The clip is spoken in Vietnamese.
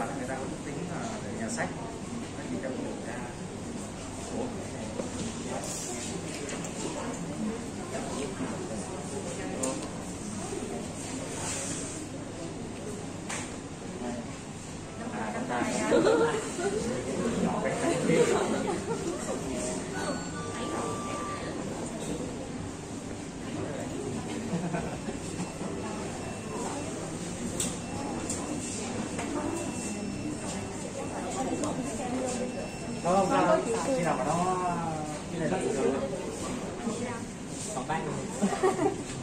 toán người ta cũng tính là nhà sách. Các gì các người ta số Thank you. Nó không? Sao khi nào mà nó khi này nó được rồi còn bán